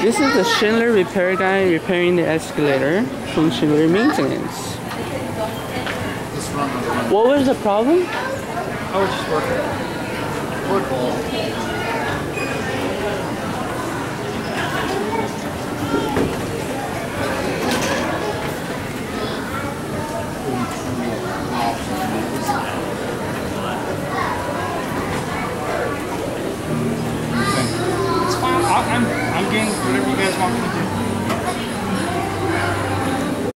This is the Schindler repair guy repairing the escalator from Schindler Maintenance. What was the problem? I was just working. I'm, Want me to do.